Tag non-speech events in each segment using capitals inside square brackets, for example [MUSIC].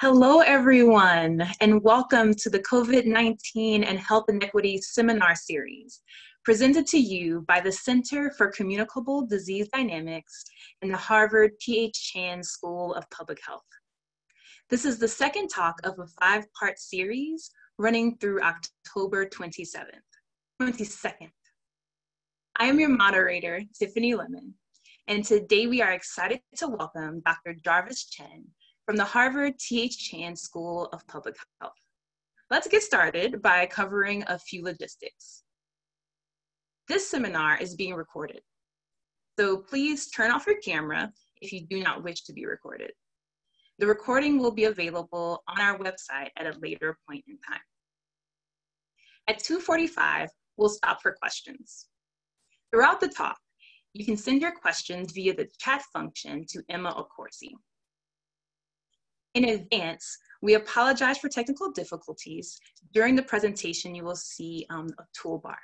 Hello, everyone, and welcome to the COVID 19 and Health Inequity Seminar Series, presented to you by the Center for Communicable Disease Dynamics in the Harvard T.H. Chan School of Public Health. This is the second talk of a five part series running through October 27th, 22nd. I am your moderator, Tiffany Lemon, and today we are excited to welcome Dr. Jarvis Chen from the Harvard T.H. Chan School of Public Health. Let's get started by covering a few logistics. This seminar is being recorded, so please turn off your camera if you do not wish to be recorded. The recording will be available on our website at a later point in time. At 2.45, we'll stop for questions. Throughout the talk, you can send your questions via the chat function to Emma Accorsi. In advance, we apologize for technical difficulties. During the presentation, you will see um, a toolbar.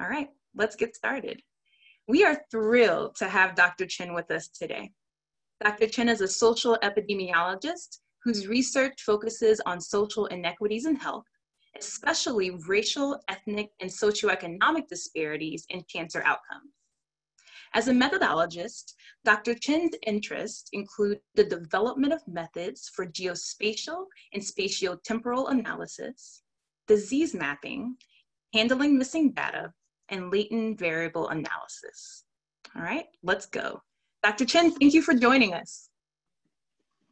All right, let's get started. We are thrilled to have Dr. Chen with us today. Dr. Chen is a social epidemiologist whose research focuses on social inequities in health, especially racial, ethnic, and socioeconomic disparities in cancer outcomes. As a methodologist, Dr. Chen's interests include the development of methods for geospatial and spatiotemporal analysis, disease mapping, handling missing data, and latent variable analysis. All right, let's go. Dr. Chen, thank you for joining us.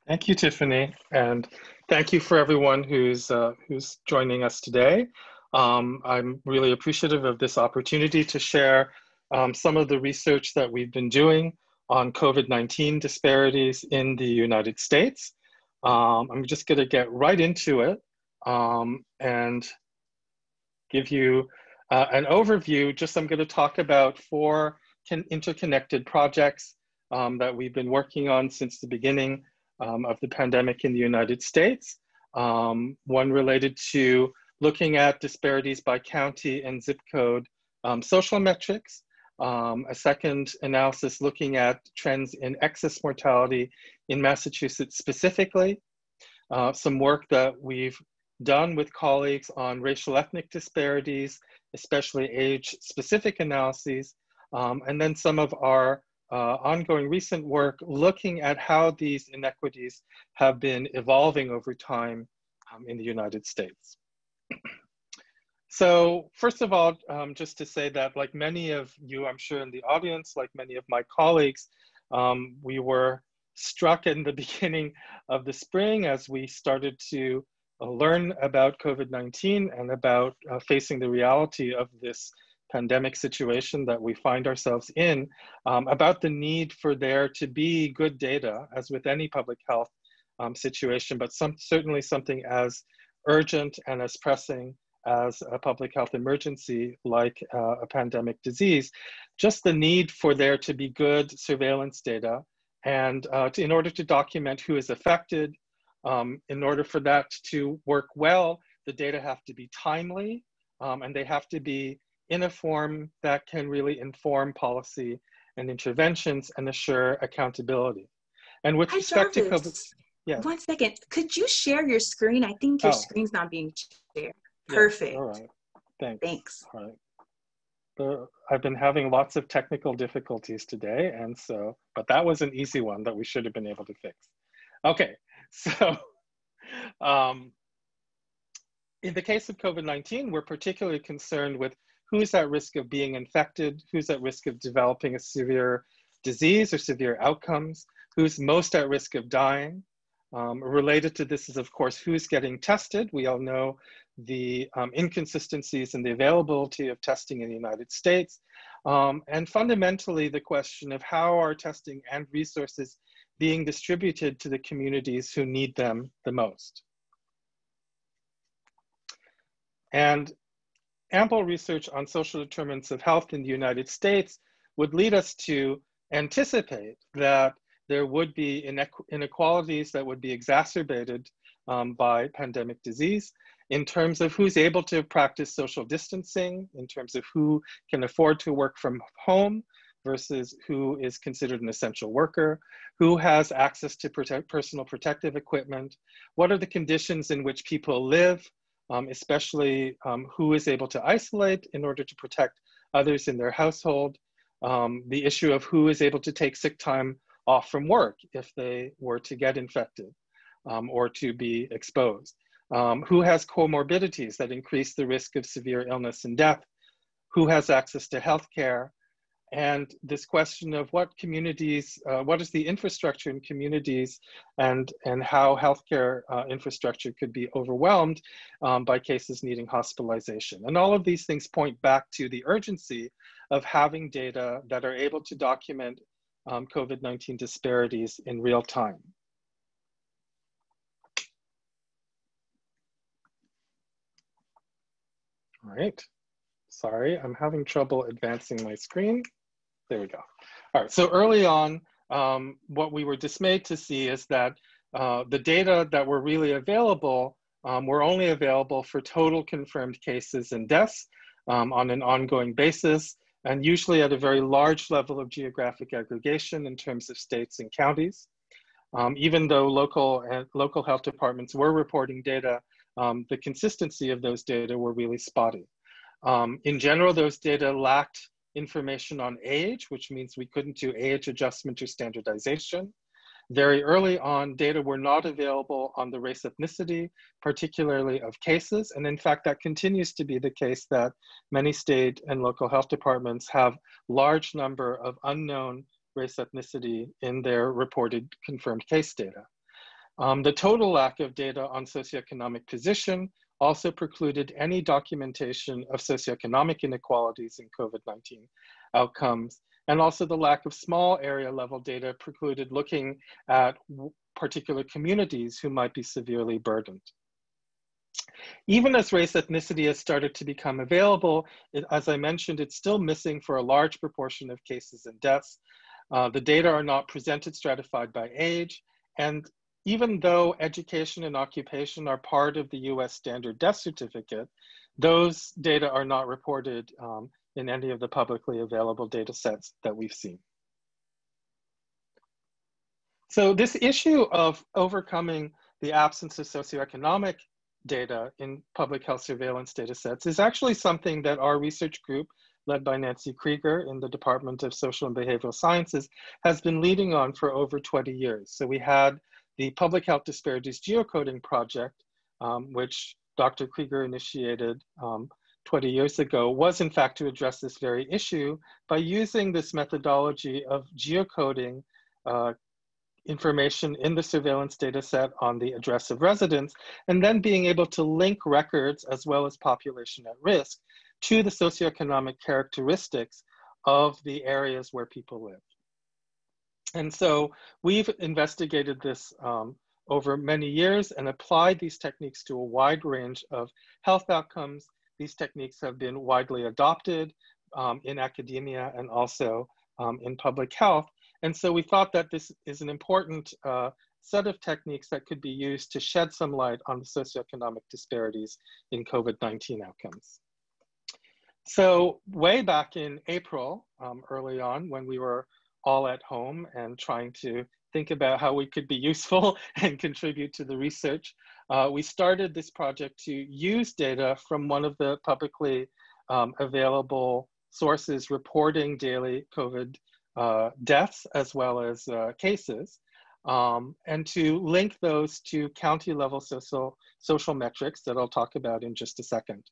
Thank you, Tiffany, and thank you for everyone who's uh, who's joining us today. Um, I'm really appreciative of this opportunity to share um, some of the research that we've been doing on COVID-19 disparities in the United States. Um, I'm just gonna get right into it um, and give you uh, an overview. Just I'm gonna talk about four interconnected projects um, that we've been working on since the beginning um, of the pandemic in the United States. Um, one related to looking at disparities by county and zip code social metrics, um, a second analysis looking at trends in excess mortality in Massachusetts specifically. Uh, some work that we've done with colleagues on racial ethnic disparities, especially age specific analyses, um, and then some of our uh, ongoing recent work looking at how these inequities have been evolving over time um, in the United States. So first of all, um, just to say that like many of you, I'm sure in the audience, like many of my colleagues, um, we were struck in the [LAUGHS] beginning of the spring as we started to uh, learn about COVID-19 and about uh, facing the reality of this pandemic situation that we find ourselves in, um, about the need for there to be good data, as with any public health um, situation, but some, certainly something as urgent and as pressing as a public health emergency like uh, a pandemic disease, just the need for there to be good surveillance data and uh, to, in order to document who is affected, um, in order for that to work well, the data have to be timely um, and they have to be in a form that can really inform policy and interventions and assure accountability. And with respect to COVID, yeah. One second, could you share your screen? I think your oh. screen's not being shared. Perfect. all right. Thanks. Thanks. All right. I've been having lots of technical difficulties today, and so, but that was an easy one that we should have been able to fix. Okay, [LAUGHS] so um, in the case of COVID-19, we're particularly concerned with who's at risk of being infected, who's at risk of developing a severe disease or severe outcomes, who's most at risk of dying. Um, related to this is, of course, who's getting tested. We all know the um, inconsistencies in the availability of testing in the United States, um, and fundamentally the question of how are testing and resources being distributed to the communities who need them the most. And ample research on social determinants of health in the United States would lead us to anticipate that there would be inequalities that would be exacerbated um, by pandemic disease in terms of who's able to practice social distancing, in terms of who can afford to work from home, versus who is considered an essential worker, who has access to protect, personal protective equipment, what are the conditions in which people live, um, especially um, who is able to isolate in order to protect others in their household, um, the issue of who is able to take sick time off from work if they were to get infected um, or to be exposed, um, who has comorbidities that increase the risk of severe illness and death, who has access to healthcare, and this question of what communities, uh, what is the infrastructure in communities and, and how healthcare uh, infrastructure could be overwhelmed um, by cases needing hospitalization. And all of these things point back to the urgency of having data that are able to document um, COVID-19 disparities in real time. All right, sorry, I'm having trouble advancing my screen. There we go. All right, so early on, um, what we were dismayed to see is that uh, the data that were really available um, were only available for total confirmed cases and deaths um, on an ongoing basis, and usually at a very large level of geographic aggregation in terms of states and counties. Um, even though local and local health departments were reporting data, um, the consistency of those data were really spotty. Um, in general, those data lacked information on age, which means we couldn't do age adjustment or standardization. Very early on, data were not available on the race ethnicity, particularly of cases. And in fact, that continues to be the case that many state and local health departments have large number of unknown race ethnicity in their reported confirmed case data. Um, the total lack of data on socioeconomic position also precluded any documentation of socioeconomic inequalities in COVID-19 outcomes. And also the lack of small area level data precluded looking at particular communities who might be severely burdened. Even as race ethnicity has started to become available, it, as I mentioned, it's still missing for a large proportion of cases and deaths. Uh, the data are not presented stratified by age, and even though education and occupation are part of the US standard death certificate, those data are not reported um, in any of the publicly available data sets that we've seen. So this issue of overcoming the absence of socioeconomic data in public health surveillance data sets is actually something that our research group led by Nancy Krieger in the Department of Social and Behavioral Sciences has been leading on for over 20 years. So we had the Public Health Disparities Geocoding Project, um, which Dr. Krieger initiated um, 20 years ago, was in fact to address this very issue by using this methodology of geocoding uh, information in the surveillance data set on the address of residents, and then being able to link records as well as population at risk to the socioeconomic characteristics of the areas where people live. And so we've investigated this um, over many years and applied these techniques to a wide range of health outcomes. These techniques have been widely adopted um, in academia and also um, in public health. And so we thought that this is an important uh, set of techniques that could be used to shed some light on the socioeconomic disparities in COVID-19 outcomes. So way back in April, um, early on, when we were all at home and trying to think about how we could be useful [LAUGHS] and contribute to the research. Uh, we started this project to use data from one of the publicly um, available sources reporting daily COVID uh, deaths as well as uh, cases, um, and to link those to county level social, social metrics that I'll talk about in just a second.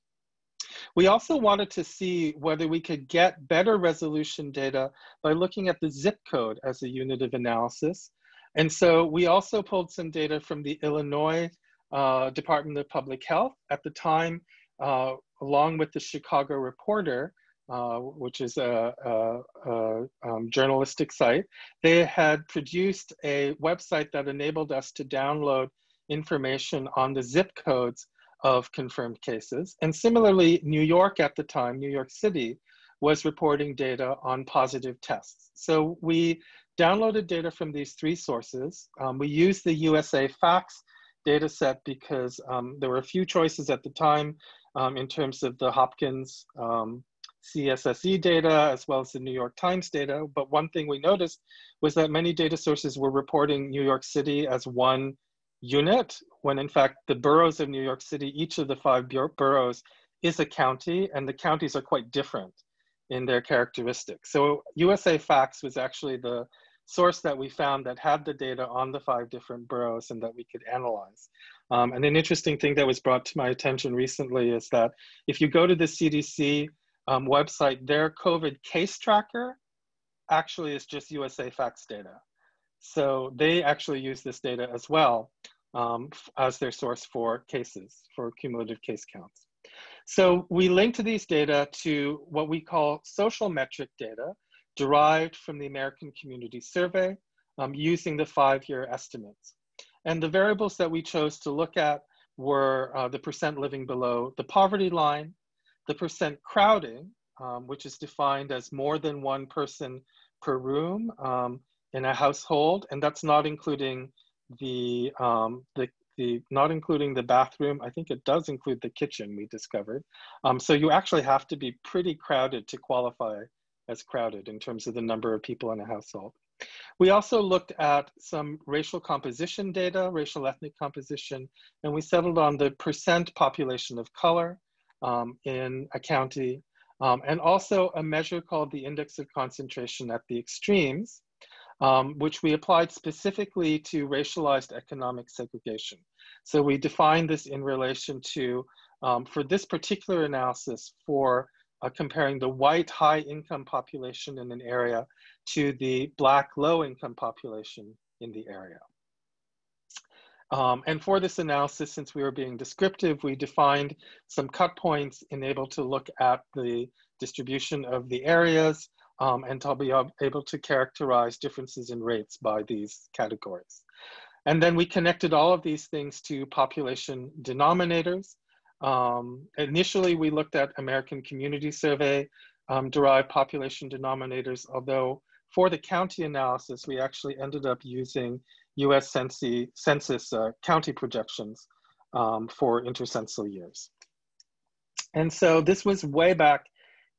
We also wanted to see whether we could get better resolution data by looking at the zip code as a unit of analysis. And so we also pulled some data from the Illinois uh, Department of Public Health at the time, uh, along with the Chicago Reporter, uh, which is a, a, a um, journalistic site. They had produced a website that enabled us to download information on the zip codes of confirmed cases. And similarly, New York at the time, New York City, was reporting data on positive tests. So we downloaded data from these three sources. Um, we used the USA Facts data set because um, there were a few choices at the time um, in terms of the Hopkins um, CSSE data as well as the New York Times data. But one thing we noticed was that many data sources were reporting New York City as one unit, when in fact the boroughs of New York City, each of the five boroughs is a county, and the counties are quite different in their characteristics. So USA Facts was actually the source that we found that had the data on the five different boroughs and that we could analyze. Um, and an interesting thing that was brought to my attention recently is that if you go to the CDC um, website, their COVID case tracker actually is just USA Facts data. So they actually use this data as well um, as their source for cases, for cumulative case counts. So we link to these data to what we call social metric data derived from the American Community Survey um, using the five-year estimates. And the variables that we chose to look at were uh, the percent living below the poverty line, the percent crowding, um, which is defined as more than one person per room um, in a household, and that's not including the, um, the, the, not including the bathroom. I think it does include the kitchen, we discovered. Um, so you actually have to be pretty crowded to qualify as crowded in terms of the number of people in a household. We also looked at some racial composition data, racial ethnic composition, and we settled on the percent population of color um, in a county, um, and also a measure called the index of concentration at the extremes, um, which we applied specifically to racialized economic segregation. So we defined this in relation to, um, for this particular analysis, for uh, comparing the white high income population in an area to the black low income population in the area. Um, and for this analysis, since we were being descriptive, we defined some cut points enabled to look at the distribution of the areas um, and to be able to characterize differences in rates by these categories. And then we connected all of these things to population denominators. Um, initially, we looked at American Community Survey um, derived population denominators, although for the county analysis, we actually ended up using US Census uh, county projections um, for intercensal years. And so this was way back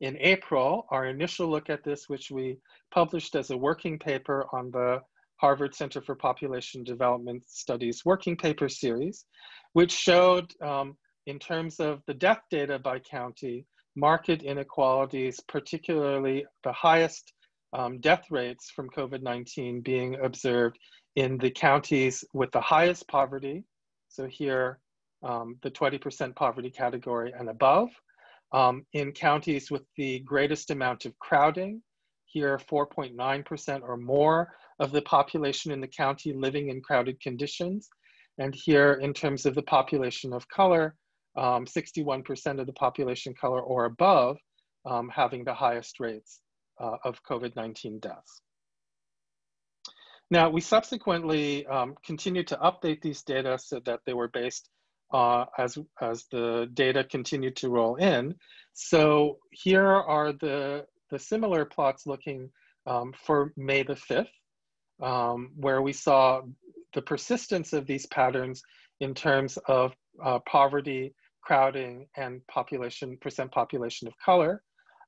in April, our initial look at this, which we published as a working paper on the Harvard Center for Population Development Studies working paper series, which showed um, in terms of the death data by county, market inequalities, particularly the highest um, death rates from COVID-19 being observed in the counties with the highest poverty. So here, um, the 20% poverty category and above. Um, in counties with the greatest amount of crowding, here 4.9% or more of the population in the county living in crowded conditions. And here, in terms of the population of color, 61% um, of the population color or above um, having the highest rates uh, of COVID-19 deaths. Now, we subsequently um, continued to update these data so that they were based uh, as, as the data continued to roll in. So here are the, the similar plots looking um, for May the 5th, um, where we saw the persistence of these patterns in terms of uh, poverty, crowding, and population, percent population of color.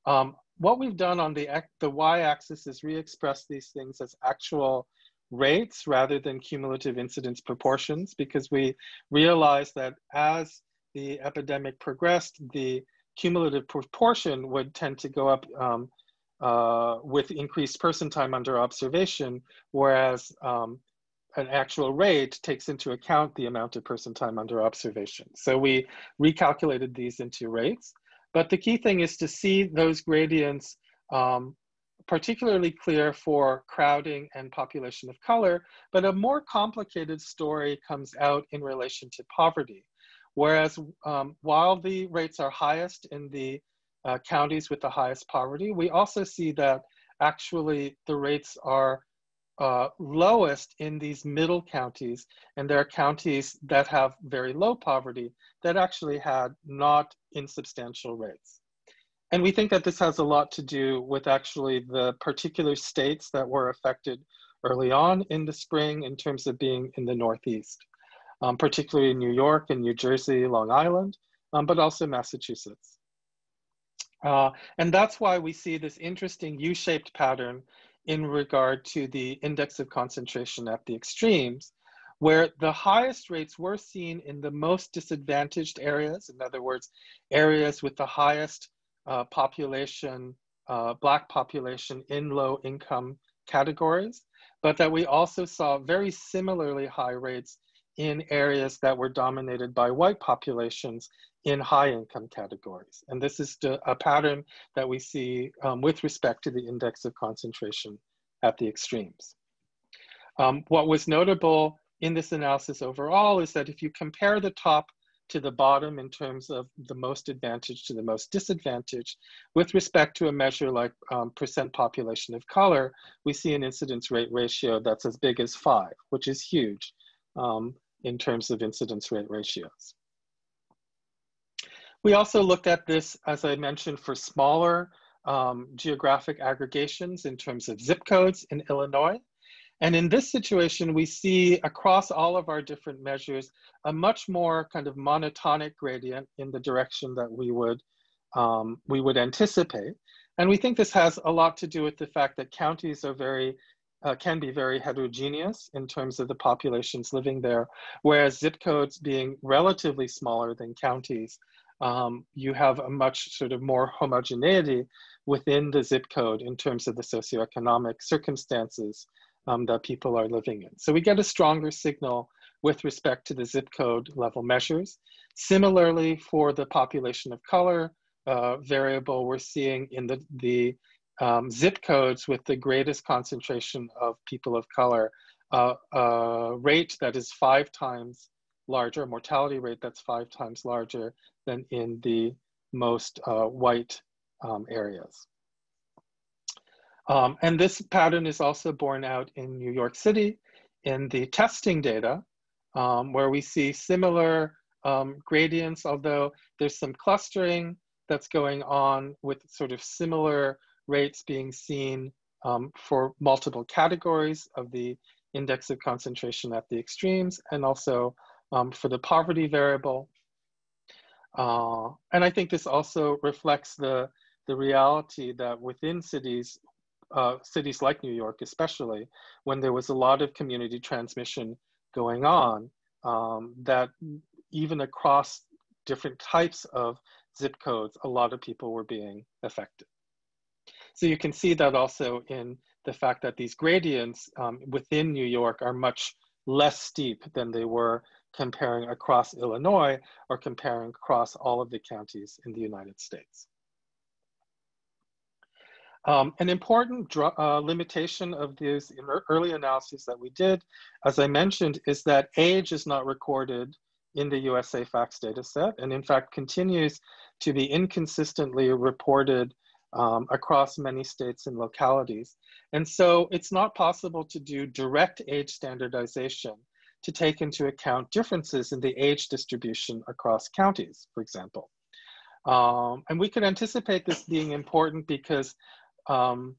Um, what we've done on the, the y-axis is re-express these things as actual rates rather than cumulative incidence proportions because we realized that as the epidemic progressed, the cumulative proportion would tend to go up um, uh, with increased person time under observation, whereas um, an actual rate takes into account the amount of person time under observation. So we recalculated these into rates. But the key thing is to see those gradients um, particularly clear for crowding and population of color, but a more complicated story comes out in relation to poverty. Whereas um, while the rates are highest in the uh, counties with the highest poverty, we also see that actually the rates are uh, lowest in these middle counties, and there are counties that have very low poverty that actually had not insubstantial rates. And we think that this has a lot to do with actually the particular states that were affected early on in the spring in terms of being in the Northeast, um, particularly in New York and New Jersey, Long Island, um, but also Massachusetts. Uh, and that's why we see this interesting U-shaped pattern in regard to the index of concentration at the extremes, where the highest rates were seen in the most disadvantaged areas, in other words, areas with the highest uh, population, uh, Black population in low income categories, but that we also saw very similarly high rates in areas that were dominated by white populations in high income categories. And this is a pattern that we see um, with respect to the index of concentration at the extremes. Um, what was notable in this analysis overall is that if you compare the top to the bottom in terms of the most advantaged to the most disadvantaged, with respect to a measure like um, percent population of color, we see an incidence rate ratio that's as big as five, which is huge um, in terms of incidence rate ratios. We also looked at this, as I mentioned, for smaller um, geographic aggregations in terms of zip codes in Illinois. And in this situation, we see across all of our different measures a much more kind of monotonic gradient in the direction that we would, um, we would anticipate. And we think this has a lot to do with the fact that counties are very, uh, can be very heterogeneous in terms of the populations living there, whereas zip codes being relatively smaller than counties um, you have a much sort of more homogeneity within the zip code in terms of the socioeconomic circumstances um, that people are living in. So we get a stronger signal with respect to the zip code level measures. Similarly, for the population of color uh, variable, we're seeing in the, the um, zip codes with the greatest concentration of people of color, uh, a rate that is five times larger, mortality rate that's five times larger than in the most uh, white um, areas. Um, and this pattern is also borne out in New York City in the testing data, um, where we see similar um, gradients, although there's some clustering that's going on with sort of similar rates being seen um, for multiple categories of the index of concentration at the extremes, and also um, for the poverty variable. Uh, and I think this also reflects the, the reality that within cities, uh, cities like New York especially, when there was a lot of community transmission going on, um, that even across different types of zip codes, a lot of people were being affected. So you can see that also in the fact that these gradients um, within New York are much less steep than they were comparing across Illinois or comparing across all of the counties in the United States. Um, an important uh, limitation of these early analyses that we did, as I mentioned, is that age is not recorded in the USA Facts dataset, and in fact continues to be inconsistently reported um, across many states and localities. And so it's not possible to do direct age standardization to take into account differences in the age distribution across counties, for example. Um, and we could anticipate this being important because um,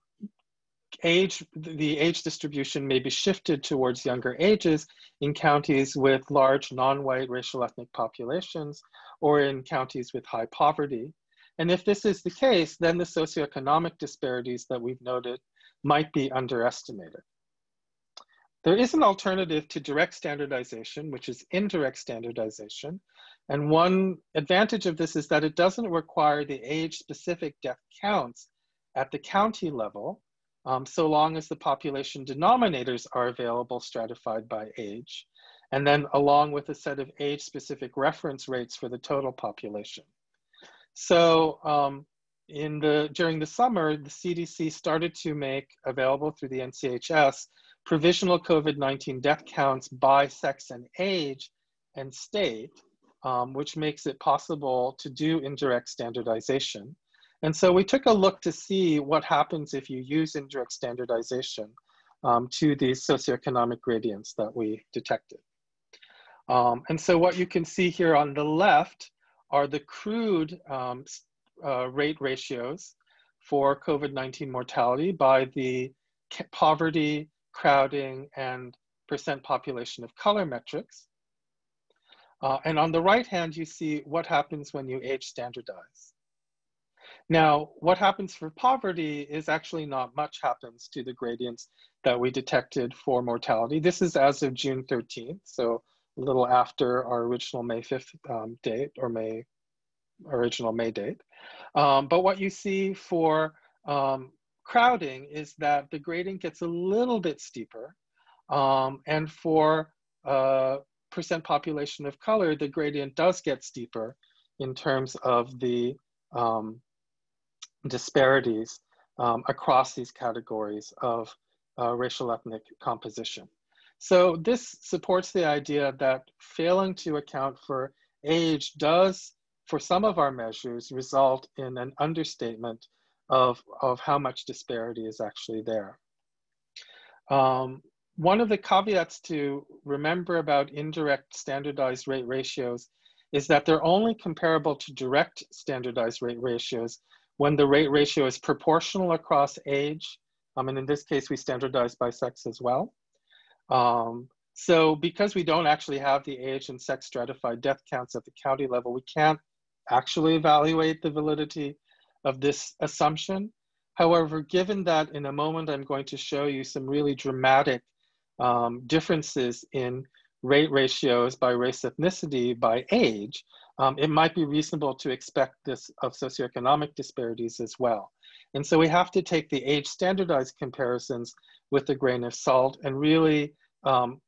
age, the age distribution may be shifted towards younger ages in counties with large non-white racial ethnic populations or in counties with high poverty. And if this is the case, then the socioeconomic disparities that we've noted might be underestimated. There is an alternative to direct standardization, which is indirect standardization. And one advantage of this is that it doesn't require the age-specific death counts at the county level, um, so long as the population denominators are available stratified by age, and then along with a set of age-specific reference rates for the total population. So um, in the, during the summer, the CDC started to make available through the NCHS provisional COVID-19 death counts by sex and age and state, um, which makes it possible to do indirect standardization. And so we took a look to see what happens if you use indirect standardization um, to these socioeconomic gradients that we detected. Um, and so what you can see here on the left are the crude um, uh, rate ratios for COVID-19 mortality by the poverty, crowding, and percent population of color metrics. Uh, and on the right hand, you see what happens when you age standardize. Now, what happens for poverty is actually not much happens to the gradients that we detected for mortality. This is as of June 13th, so a little after our original May 5th um, date or May, original May date. Um, but what you see for um, crowding is that the gradient gets a little bit steeper. Um, and for uh, percent population of color, the gradient does get steeper in terms of the um, disparities um, across these categories of uh, racial ethnic composition. So this supports the idea that failing to account for age does, for some of our measures, result in an understatement of, of how much disparity is actually there. Um, one of the caveats to remember about indirect standardized rate ratios is that they're only comparable to direct standardized rate ratios when the rate ratio is proportional across age, um, and in this case, we standardize by sex as well. Um, so because we don't actually have the age and sex stratified death counts at the county level, we can't actually evaluate the validity of this assumption. However, given that in a moment I'm going to show you some really dramatic um, differences in rate ratios by race ethnicity by age, um, it might be reasonable to expect this of socioeconomic disparities as well. And so we have to take the age standardized comparisons with a grain of salt and really um,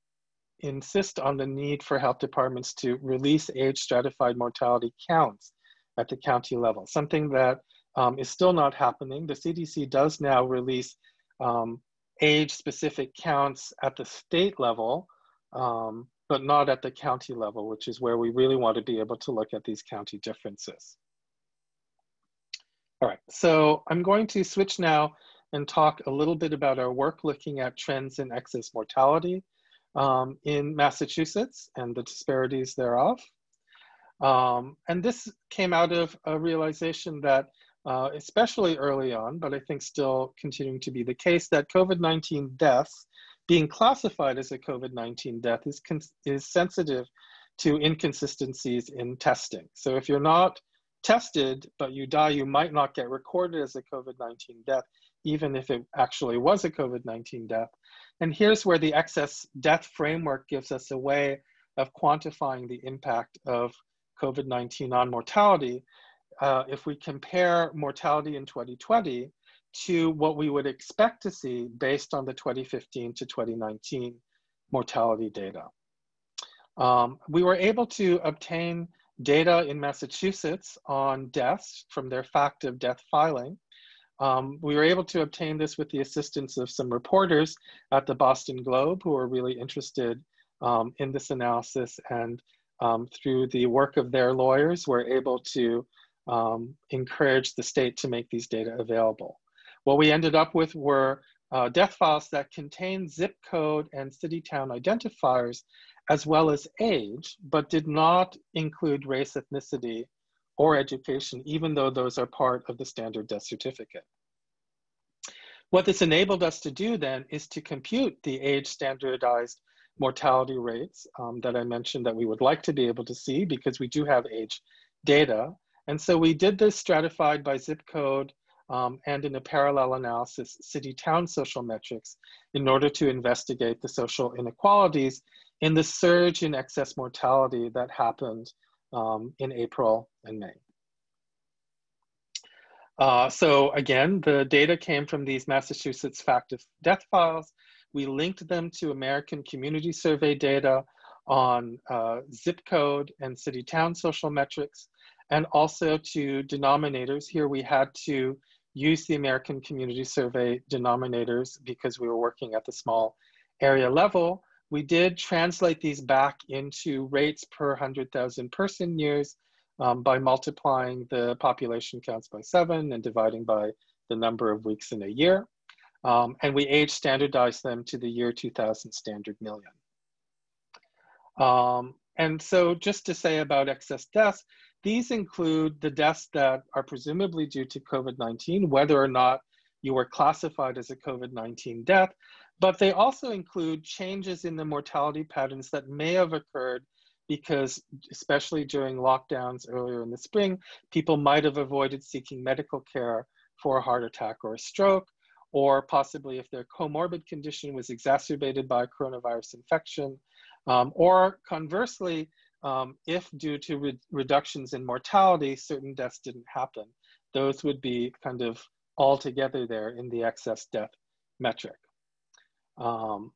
insist on the need for health departments to release age stratified mortality counts at the county level, something that um, is still not happening. The CDC does now release um, age specific counts at the state level, um, but not at the county level, which is where we really want to be able to look at these county differences. All right, so I'm going to switch now and talk a little bit about our work looking at trends in excess mortality um, in Massachusetts and the disparities thereof. Um, and this came out of a realization that, uh, especially early on, but I think still continuing to be the case, that COVID-19 deaths being classified as a COVID-19 death is, is sensitive to inconsistencies in testing. So if you're not tested, but you die, you might not get recorded as a COVID-19 death, even if it actually was a COVID-19 death. And here's where the excess death framework gives us a way of quantifying the impact of COVID-19 on mortality. Uh, if we compare mortality in 2020 to what we would expect to see based on the 2015 to 2019 mortality data. Um, we were able to obtain data in Massachusetts on deaths from their fact of death filing. Um, we were able to obtain this with the assistance of some reporters at the Boston Globe who are really interested um, in this analysis and um, through the work of their lawyers, were able to um, encourage the state to make these data available. What we ended up with were uh, death files that contained zip code and city town identifiers as well as age, but did not include race, ethnicity, or education, even though those are part of the standard death certificate. What this enabled us to do then is to compute the age standardized mortality rates um, that I mentioned that we would like to be able to see because we do have age data. And so we did this stratified by zip code um, and in a parallel analysis, city-town social metrics in order to investigate the social inequalities in the surge in excess mortality that happened um, in April and May. Uh, so again, the data came from these Massachusetts fact of death files. We linked them to American Community Survey data on uh, zip code and city town social metrics, and also to denominators. Here we had to use the American Community Survey denominators because we were working at the small area level. We did translate these back into rates per 100,000 person years um, by multiplying the population counts by seven and dividing by the number of weeks in a year. Um, and we age standardized them to the year 2000 standard million. Um, and so just to say about excess deaths, these include the deaths that are presumably due to COVID-19, whether or not you were classified as a COVID-19 death, but they also include changes in the mortality patterns that may have occurred because especially during lockdowns earlier in the spring, people might have avoided seeking medical care for a heart attack or a stroke, or possibly if their comorbid condition was exacerbated by a coronavirus infection, um, or conversely, um, if due to re reductions in mortality, certain deaths didn't happen, those would be kind of all together there in the excess death metric. Um,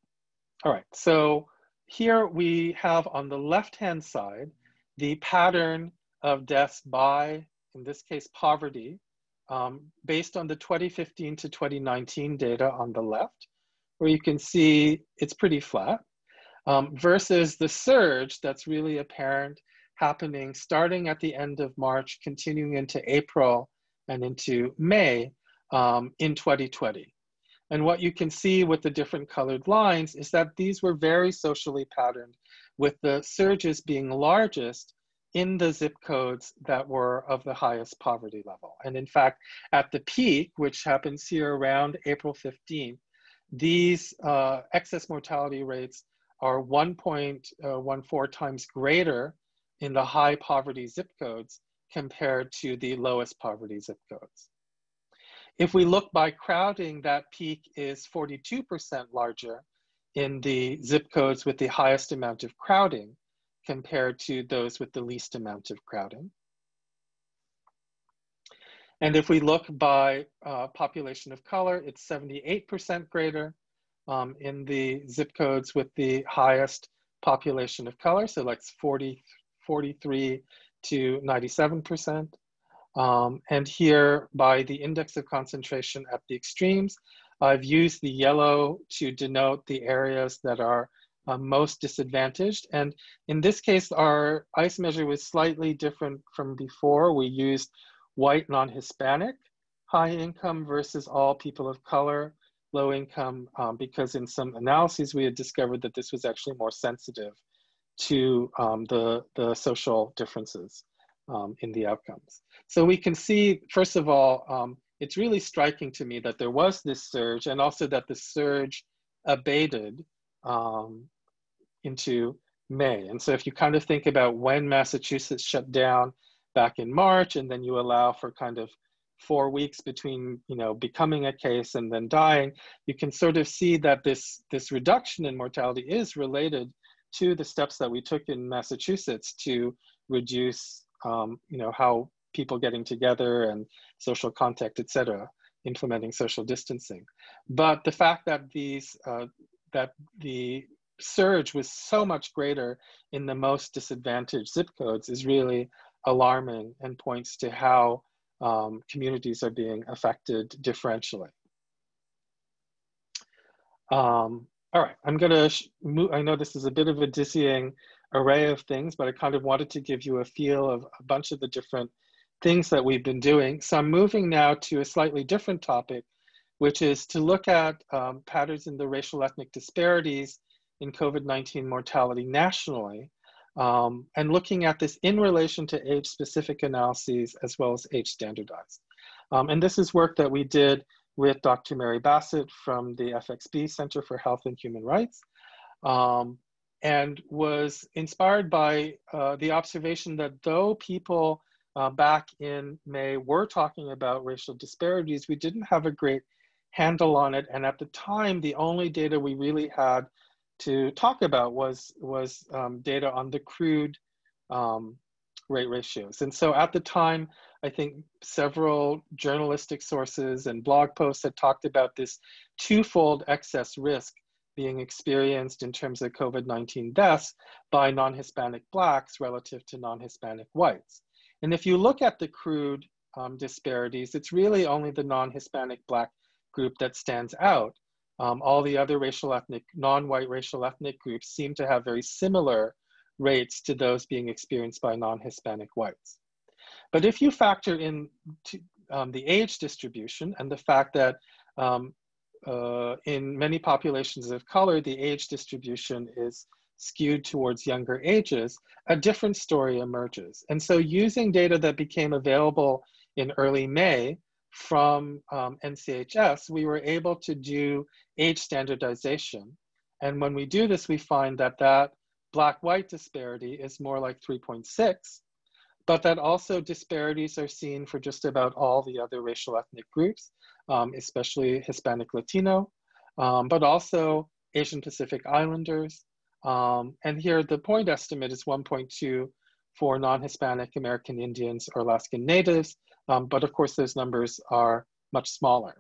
all right, so here we have on the left-hand side, the pattern of deaths by, in this case, poverty, um, based on the 2015 to 2019 data on the left, where you can see it's pretty flat, um, versus the surge that's really apparent happening starting at the end of March, continuing into April and into May um, in 2020. And what you can see with the different colored lines is that these were very socially patterned, with the surges being largest in the zip codes that were of the highest poverty level. And in fact, at the peak, which happens here around April 15th, these uh, excess mortality rates are 1.14 uh, times greater in the high poverty zip codes compared to the lowest poverty zip codes. If we look by crowding, that peak is 42% larger in the zip codes with the highest amount of crowding compared to those with the least amount of crowding. And if we look by uh, population of color, it's 78% greater um, in the zip codes with the highest population of color. So like 40, 43 to 97%. Um, and here by the index of concentration at the extremes, I've used the yellow to denote the areas that are uh, most disadvantaged. And in this case, our ICE measure was slightly different from before. We used white non-Hispanic high income versus all people of color, low income, um, because in some analyses we had discovered that this was actually more sensitive to um, the, the social differences um, in the outcomes. So we can see, first of all, um, it's really striking to me that there was this surge and also that the surge abated um, into May. And so if you kind of think about when Massachusetts shut down back in March, and then you allow for kind of four weeks between you know becoming a case and then dying, you can sort of see that this this reduction in mortality is related to the steps that we took in Massachusetts to reduce um, you know how people getting together and social contact, et cetera, implementing social distancing. But the fact that these uh, that the surge was so much greater in the most disadvantaged zip codes is really alarming and points to how um, communities are being affected differentially. Um, all right, I'm gonna move, I know this is a bit of a dizzying array of things, but I kind of wanted to give you a feel of a bunch of the different things that we've been doing. So I'm moving now to a slightly different topic, which is to look at um, patterns in the racial ethnic disparities in COVID-19 mortality nationally, um, and looking at this in relation to age-specific analyses as well as age-standardized. Um, and this is work that we did with Dr. Mary Bassett from the FXB Center for Health and Human Rights, um, and was inspired by uh, the observation that though people uh, back in May were talking about racial disparities, we didn't have a great handle on it. And at the time, the only data we really had to talk about was, was um, data on the crude um, rate ratios. And so at the time, I think several journalistic sources and blog posts had talked about this twofold excess risk being experienced in terms of COVID-19 deaths by non-Hispanic Blacks relative to non-Hispanic whites. And if you look at the crude um, disparities, it's really only the non-Hispanic Black group that stands out. Um, all the other racial ethnic, non-white racial ethnic groups seem to have very similar rates to those being experienced by non-Hispanic whites. But if you factor in to, um, the age distribution and the fact that um, uh, in many populations of color, the age distribution is skewed towards younger ages, a different story emerges. And so using data that became available in early May from um, NCHS, we were able to do age standardization. And when we do this, we find that that black-white disparity is more like 3.6, but that also disparities are seen for just about all the other racial ethnic groups, um, especially Hispanic Latino, um, but also Asian Pacific Islanders. Um, and here the point estimate is 1.2 for non-Hispanic American Indians or Alaskan Natives, um, but of course those numbers are much smaller.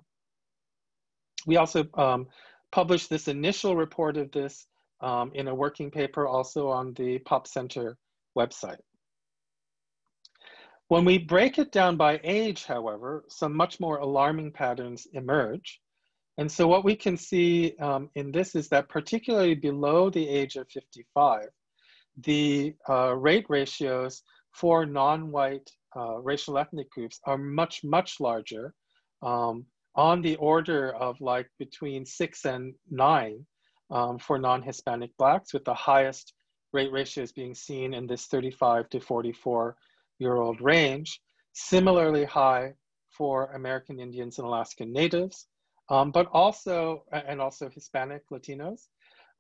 We also um, published this initial report of this um, in a working paper also on the Pop Center website. When we break it down by age, however, some much more alarming patterns emerge. And so what we can see um, in this is that particularly below the age of 55, the uh, rate ratios for non-white uh, racial ethnic groups are much, much larger, um, on the order of like between six and nine um, for non-Hispanic Blacks, with the highest rate ratios being seen in this 35 to 44 year old range. Similarly high for American Indians and Alaskan Natives, um, but also, and also Hispanic Latinos,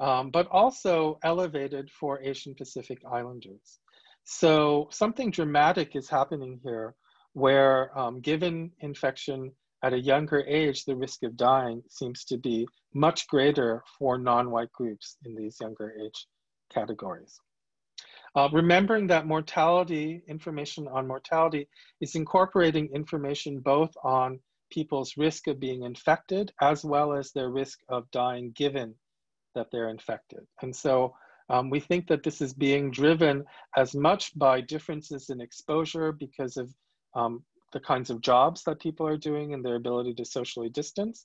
um, but also elevated for Asian Pacific Islanders. So something dramatic is happening here where um, given infection at a younger age, the risk of dying seems to be much greater for non-white groups in these younger age categories. Uh, remembering that mortality, information on mortality is incorporating information both on people's risk of being infected as well as their risk of dying given that they're infected. And so um, we think that this is being driven as much by differences in exposure because of um, the kinds of jobs that people are doing and their ability to socially distance,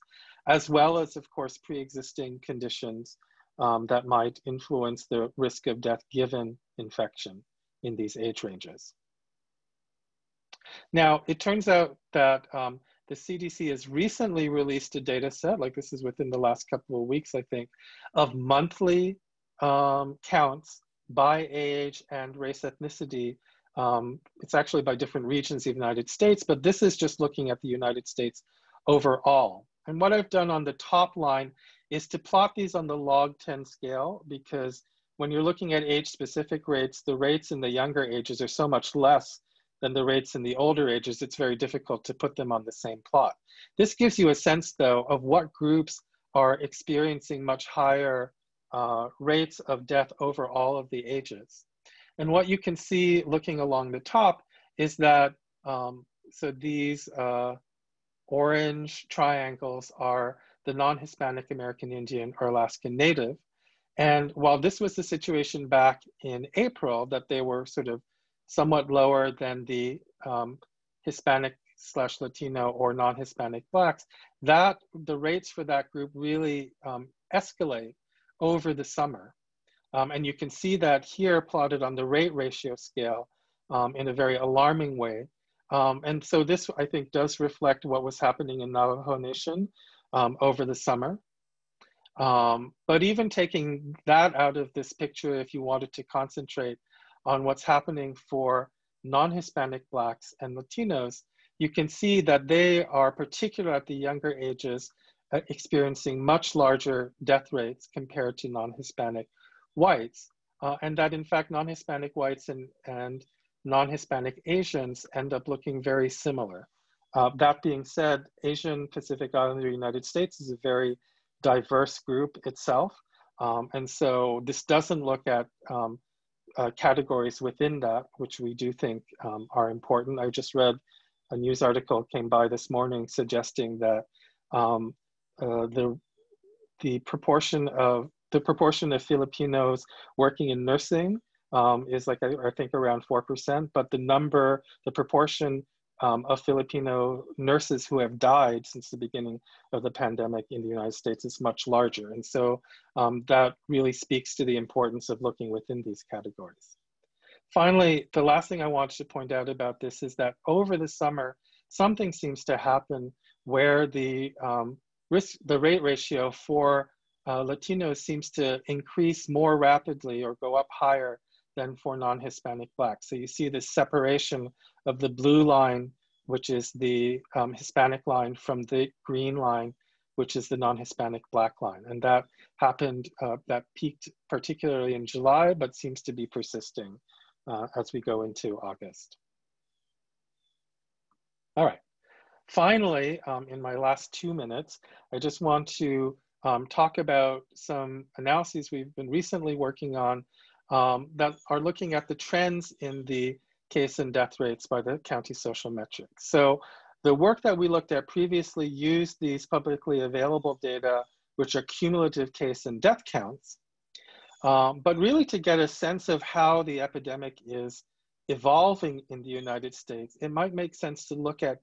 as well as, of course, pre-existing conditions um, that might influence the risk of death given infection in these age ranges. Now, it turns out that um, the CDC has recently released a data set, like this is within the last couple of weeks, I think, of monthly um, counts by age and race ethnicity um, it's actually by different regions of the United States, but this is just looking at the United States overall. And what I've done on the top line is to plot these on the log 10 scale because when you're looking at age specific rates, the rates in the younger ages are so much less than the rates in the older ages, it's very difficult to put them on the same plot. This gives you a sense though of what groups are experiencing much higher uh, rates of death over all of the ages. And what you can see looking along the top is that, um, so these uh, orange triangles are the non-Hispanic American Indian or Alaskan Native. And while this was the situation back in April, that they were sort of somewhat lower than the um, Hispanic slash Latino or non-Hispanic Blacks, that the rates for that group really um, escalate over the summer. Um, and you can see that here plotted on the rate ratio scale um, in a very alarming way. Um, and so this, I think, does reflect what was happening in Navajo Nation um, over the summer. Um, but even taking that out of this picture, if you wanted to concentrate on what's happening for non-Hispanic Blacks and Latinos, you can see that they are, particular at the younger ages, experiencing much larger death rates compared to non-Hispanic whites, uh, and that in fact non-Hispanic whites and, and non-Hispanic Asians end up looking very similar. Uh, that being said, Asian Pacific Islander United States is a very diverse group itself. Um, and so this doesn't look at um, uh, categories within that, which we do think um, are important. I just read a news article came by this morning suggesting that um, uh, the, the proportion of the proportion of Filipinos working in nursing um, is like, I, I, think around 4%, but the number, the proportion um, of Filipino nurses who have died since the beginning of the pandemic in the United States is much larger. And so um, that really speaks to the importance of looking within these categories. Finally, the last thing I want to point out about this is that over the summer, something seems to happen where the um, risk, the rate ratio for uh, Latinos seems to increase more rapidly or go up higher than for non-Hispanic blacks. So you see this separation of the blue line, which is the um, Hispanic line from the green line, which is the non-Hispanic black line. And that happened, uh, that peaked particularly in July, but seems to be persisting uh, as we go into August. All right. Finally, um, in my last two minutes, I just want to um, talk about some analyses we've been recently working on um, that are looking at the trends in the case and death rates by the county social metrics. So the work that we looked at previously used these publicly available data, which are cumulative case and death counts, um, but really to get a sense of how the epidemic is evolving in the United States, it might make sense to look at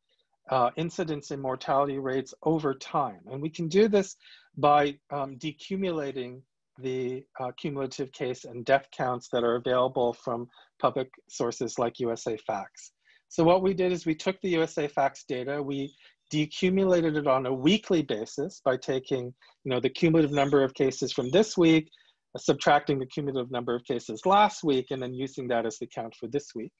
uh, incidence and mortality rates over time. And we can do this by um, decumulating the uh, cumulative case and death counts that are available from public sources like USA Facts. So what we did is we took the USA Facts data, we decumulated it on a weekly basis by taking you know, the cumulative number of cases from this week, subtracting the cumulative number of cases last week, and then using that as the count for this week.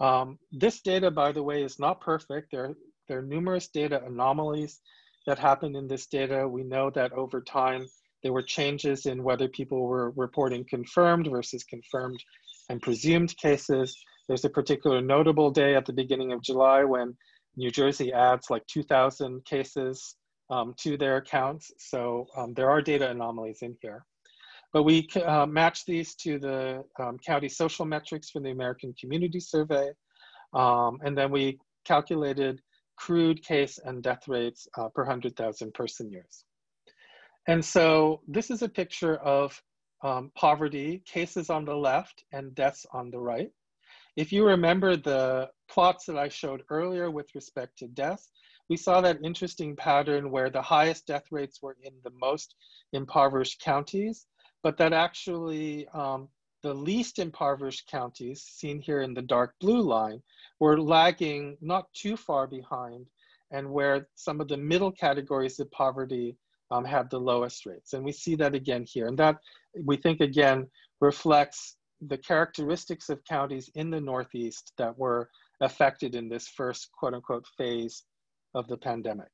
Um, this data, by the way, is not perfect. There, there are numerous data anomalies that happen in this data. We know that over time, there were changes in whether people were reporting confirmed versus confirmed and presumed cases. There's a particular notable day at the beginning of July when New Jersey adds like 2,000 cases um, to their accounts. So um, there are data anomalies in here. But we uh, match these to the um, county social metrics from the American Community Survey. Um, and then we calculated crude case and death rates uh, per 100,000 person years. And so this is a picture of um, poverty, cases on the left and deaths on the right. If you remember the plots that I showed earlier with respect to deaths, we saw that interesting pattern where the highest death rates were in the most impoverished counties, but that actually um, the least impoverished counties, seen here in the dark blue line, were lagging not too far behind and where some of the middle categories of poverty um, have the lowest rates. And we see that again here. And that we think again reflects the characteristics of counties in the Northeast that were affected in this first quote unquote phase of the pandemic.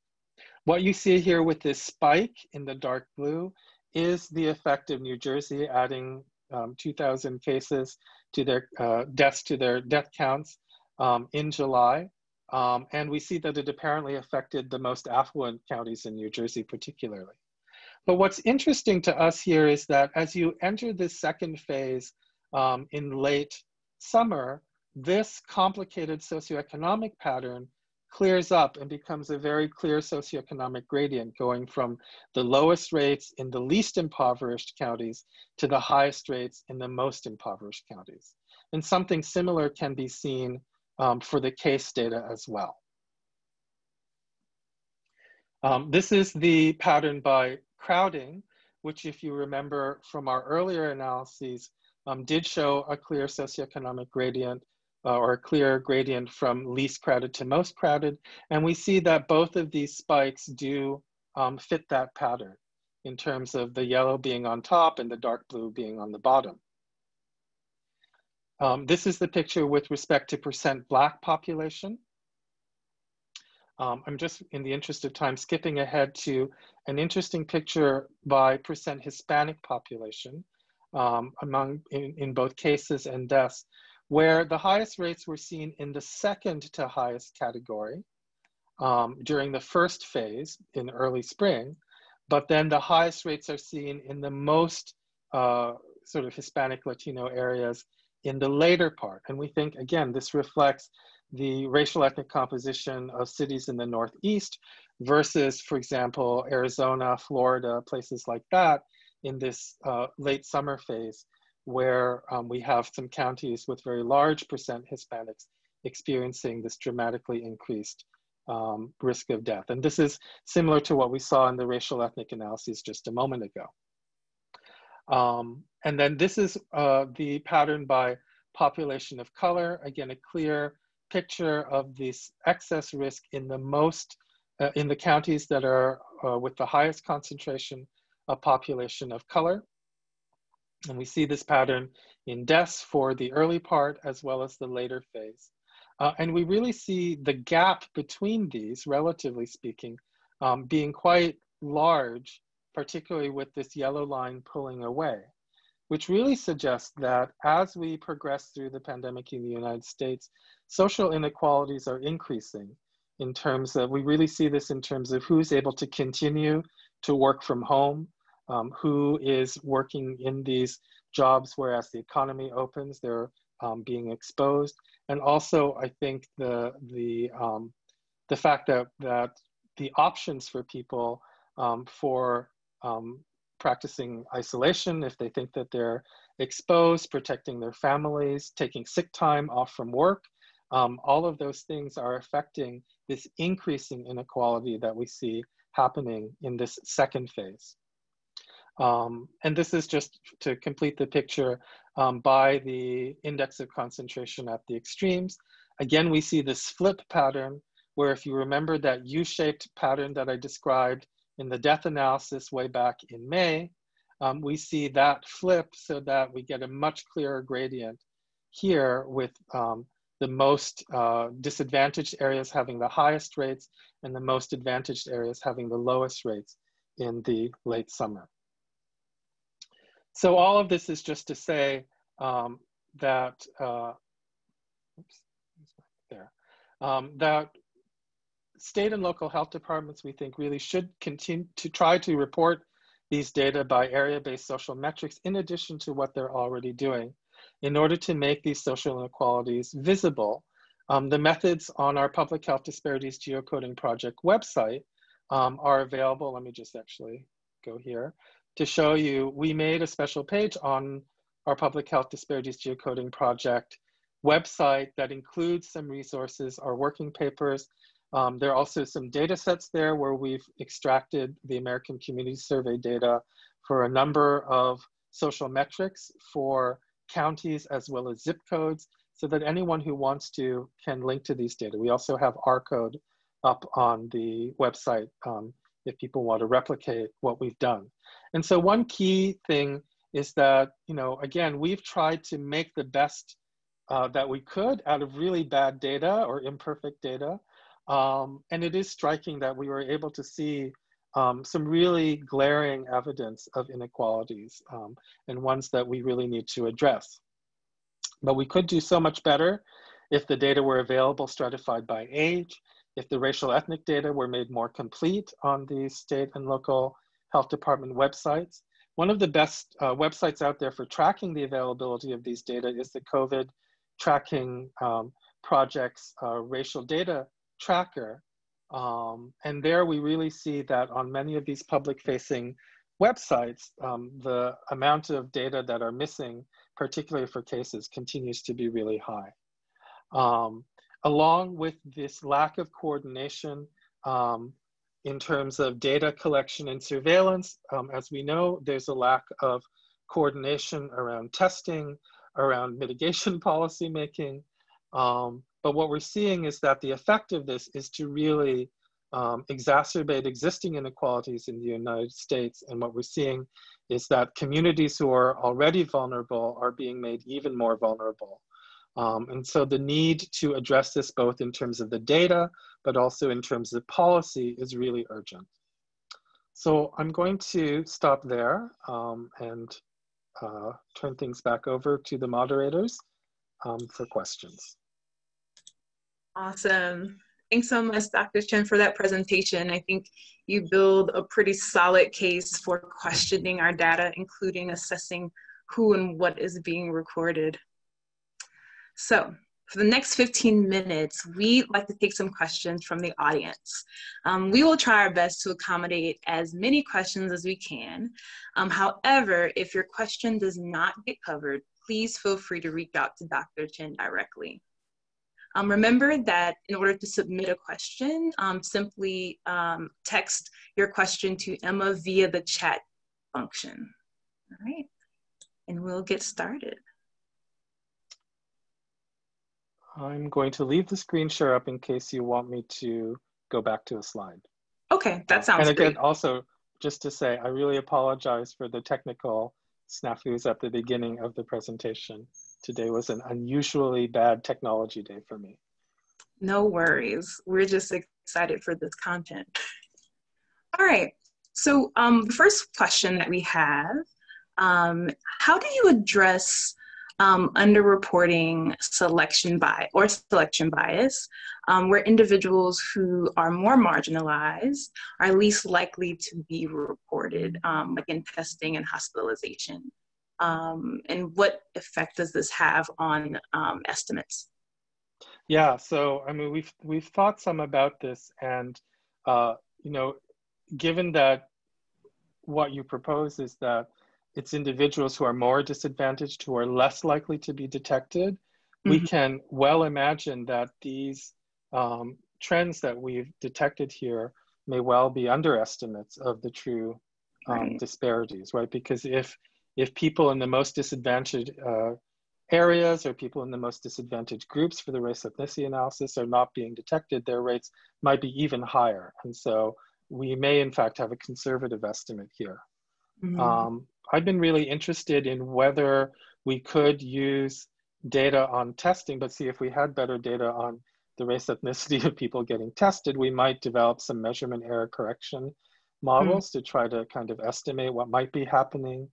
What you see here with this spike in the dark blue is the effect of New Jersey adding um, 2,000 cases to their uh, deaths to their death counts um, in July. Um, and we see that it apparently affected the most affluent counties in New Jersey particularly. But what's interesting to us here is that as you enter this second phase um, in late summer, this complicated socioeconomic pattern clears up and becomes a very clear socioeconomic gradient going from the lowest rates in the least impoverished counties to the highest rates in the most impoverished counties. And something similar can be seen um, for the case data as well. Um, this is the pattern by crowding, which if you remember from our earlier analyses, um, did show a clear socioeconomic gradient uh, or a clear gradient from least crowded to most crowded. And we see that both of these spikes do um, fit that pattern in terms of the yellow being on top and the dark blue being on the bottom. Um, this is the picture with respect to percent black population. Um, I'm just, in the interest of time, skipping ahead to an interesting picture by percent Hispanic population um, among in, in both cases and deaths, where the highest rates were seen in the second to highest category um, during the first phase in early spring, but then the highest rates are seen in the most uh, sort of Hispanic Latino areas in the later part. And we think, again, this reflects the racial ethnic composition of cities in the Northeast versus, for example, Arizona, Florida, places like that in this uh, late summer phase where um, we have some counties with very large percent Hispanics experiencing this dramatically increased um, risk of death. And this is similar to what we saw in the racial ethnic analyses just a moment ago. Um, and then this is uh, the pattern by population of color. Again, a clear picture of this excess risk in the most, uh, in the counties that are uh, with the highest concentration of population of color. And we see this pattern in deaths for the early part as well as the later phase. Uh, and we really see the gap between these, relatively speaking, um, being quite large, particularly with this yellow line pulling away, which really suggests that as we progress through the pandemic in the United States, social inequalities are increasing in terms of, we really see this in terms of who's able to continue to work from home, um, who is working in these jobs whereas the economy opens, they're um, being exposed. And also, I think the, the, um, the fact that, that the options for people um, for um, practicing isolation if they think that they're exposed, protecting their families, taking sick time off from work, um, all of those things are affecting this increasing inequality that we see happening in this second phase. Um, and this is just to complete the picture um, by the index of concentration at the extremes. Again, we see this flip pattern where if you remember that U-shaped pattern that I described in the death analysis way back in May, um, we see that flip so that we get a much clearer gradient here with um, the most uh, disadvantaged areas having the highest rates and the most advantaged areas having the lowest rates in the late summer. So all of this is just to say um, that, uh, oops, there, um, that state and local health departments, we think really should continue to try to report these data by area-based social metrics in addition to what they're already doing in order to make these social inequalities visible. Um, the methods on our Public Health Disparities Geocoding Project website um, are available. Let me just actually go here to show you. We made a special page on our Public Health Disparities Geocoding Project website that includes some resources, our working papers. Um, there are also some data sets there where we've extracted the American Community Survey data for a number of social metrics for counties as well as zip codes so that anyone who wants to can link to these data. We also have R code up on the website um, if people want to replicate what we've done. And so one key thing is that, you know, again, we've tried to make the best uh, that we could out of really bad data or imperfect data. Um, and it is striking that we were able to see um, some really glaring evidence of inequalities um, and ones that we really need to address. But we could do so much better if the data were available stratified by age, if the racial ethnic data were made more complete on the state and local health department websites. One of the best uh, websites out there for tracking the availability of these data is the COVID tracking um, project's uh, racial data tracker. Um, and there we really see that on many of these public facing websites, um, the amount of data that are missing, particularly for cases, continues to be really high. Um, along with this lack of coordination um, in terms of data collection and surveillance, um, as we know, there's a lack of coordination around testing, around mitigation [LAUGHS] policy making, um, but what we're seeing is that the effect of this is to really um, exacerbate existing inequalities in the United States. And what we're seeing is that communities who are already vulnerable are being made even more vulnerable. Um, and so the need to address this both in terms of the data, but also in terms of policy is really urgent. So I'm going to stop there um, and uh, turn things back over to the moderators um, for questions. Awesome. Thanks so much, Dr. Chen, for that presentation. I think you build a pretty solid case for questioning our data, including assessing who and what is being recorded. So for the next 15 minutes, we'd like to take some questions from the audience. Um, we will try our best to accommodate as many questions as we can. Um, however, if your question does not get covered, please feel free to reach out to Dr. Chen directly. Um, remember that in order to submit a question, um, simply um, text your question to Emma via the chat function. All right, and we'll get started. I'm going to leave the screen share up in case you want me to go back to a slide. Okay, that sounds good. And again, great. also, just to say, I really apologize for the technical snafus at the beginning of the presentation today was an unusually bad technology day for me. No worries. We're just excited for this content. All right. So um, the first question that we have, um, how do you address um, underreporting selection bias or selection bias, um, where individuals who are more marginalized are least likely to be reported, um, like in testing and hospitalization? Um, and what effect does this have on um, estimates? Yeah, so I mean, we've we've thought some about this, and uh, you know, given that what you propose is that it's individuals who are more disadvantaged who are less likely to be detected, mm-hmm. we can well imagine that these um, trends that we've detected here may well be underestimates of the true um, right. disparities, right? Because if if people in the most disadvantaged uh, areas or people in the most disadvantaged groups for the race ethnicity analysis are not being detected, their rates might be even higher. And so we may in fact have a conservative estimate here. Mm-hmm. Um, I've been really interested in whether we could use data on testing, but see if we had better data on the race ethnicity of people getting tested, we might develop some measurement error correction models mm-hmm. to try to kind of estimate what might be happening